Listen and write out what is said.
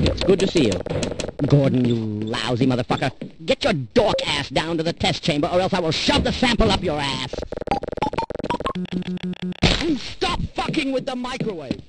It's good to see you. Gordon, you lousy motherfucker. Get your dork ass down to the test chamber or else I will shove the sample up your ass. And stop fucking with the microwave.